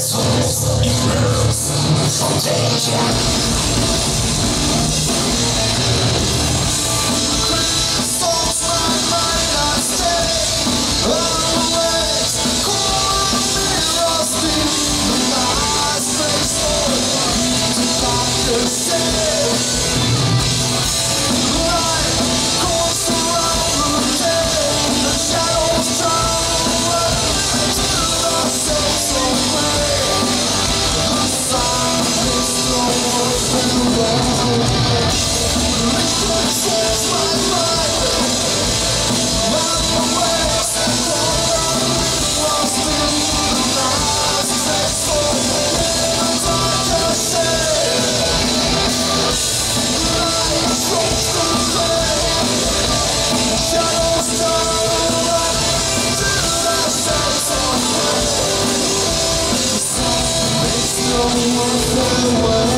the world.